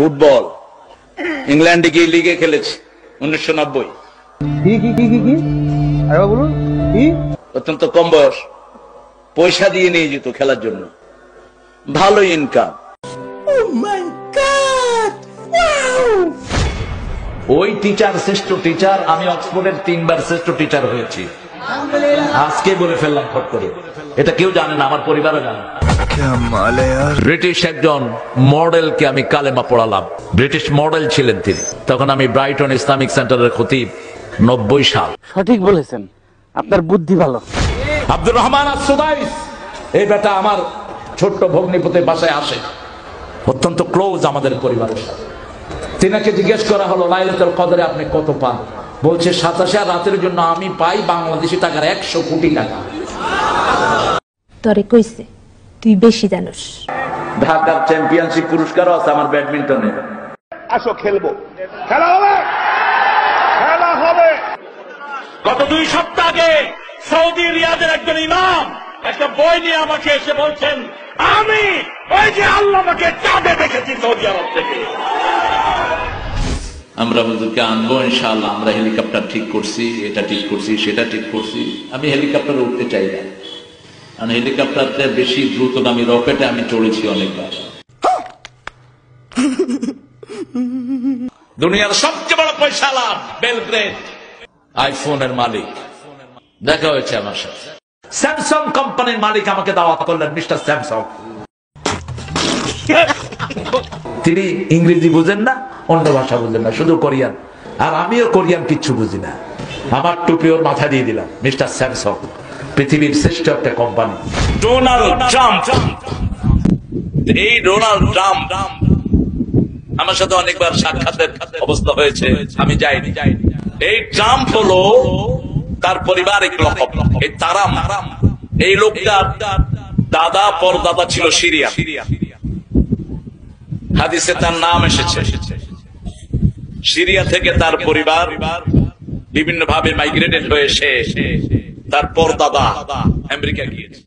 Football. ইংল্যান্ডে গিয়ে লিগে খেলেছি উনিশশো নব্বই। কি কি কি কি কি? আরে বলুন কি? অত্যন্ত কম বয়স। পয়সা দিয়ে নিয়ে যেত খেলার জন্য। ভালো ইনকাম ওই টিচার শ্রেষ্ঠ টিচার আমি অক্সফোর্ডের তিনবার শ্রেষ্ঠ টিচার হয়েছি। আজকে বলে ফেললাম ফট করে। এটা কেউ জানে না আমার পরিবারও জানে ব্রিটিশ একজন মডেলকে আমি কালেমা পড়ালাম। ব্রিটিশ মডেল ছিলেন তিনি। তখন আমি ব্রাইটন ইসলামিক সেন্টারের খতিব নব্বই সাল। সঠিক বলেছেন। আপনার বুদ্ধি ভালো। আব্দুর রহমান আসুদাইস এই বেটা আমার ছোট্ট ভগ্নিপতির বাসায় আসে। অত্যন্ত ক্লোজ আমাদের পরিবারের সাথে। তিনাকে জিজ্ঞেস করা হলো লাইলাতুল কদরে আপনি কত পান? বলছে সাতাশে আর রাতের জন্য আমি পাই বাংলাদেশি টাকার একশো কোটি টাকা। তরে কইছে তুই বেশি জানোস। ঢাকার চ্যাম্পিয়নশিপ পুরস্কারও আছে আমার ব্যাডমিন্টনে আসো খেলব। খেলা হবে! খেলা হবে! গত দুই সপ্তাহ আগে সৌদি রিয়াদের একজন ইমাম একটা বই নিয়ে আমাকে এসে বলছেন আমি ওই যে আল্লাহকে চাঁদে দেখেছি সৌদি আরব থেকে। আমরা হুজুরকে আনব, ইনশাআল্লাহ, আমরা হেলিকপ্টার ঠিক করছি, এটা ঠিক করছি, সেটা ঠিক করছি। আমি হেলিকপ্টারে উঠতে চাই না। কারণ হেলিকপ্টারতে বেশি দ্রুতগামী রকেটে আমি চড়েছি অনেকবার। দুনিয়ার সবচেয়ে বড় পয়সা লাভ, বেলগ্রেড। আইফোনের মালিক। দেখা হয়েছে আমার সাথে। স্যামসাং কোম্পানির মালিক আমাকে দাওয়াত করলেন, মিস্টার স্যামসং। তিনি ইংরেজি বুঝেন না? অন্য ভাষা বুঝেন না, শুধু কোরিয়ান। আর আমিও কোরিয়ান কিচ্ছু বুঝি না। আমার টুপি ওর মাথা দিয়ে দিলাম, মিস্টার স্যামসং, পৃথিবীর শ্রেষ্ঠ একটা কোম্পানি। Donald Trump. এই ডোনাল্ড ট্রাম্প আমার সাথে অনেকবার সাক্ষাতের অবস্থা হয়েছে, আমি যাইনি। এই ট্রাম্প হলো তার পারিবারিক লকব এই তারাম, এই লোকটার দাদা পরদাদা ছিল সিরিয়া। হাদিসে তার নাম এসেছে। সিরিয়া থেকে তার পরিবার বিভিন্ন ভাবে মাইগ্রেটেড হয়ে সে তার পরদাদা আমেরিকা গিয়েছে।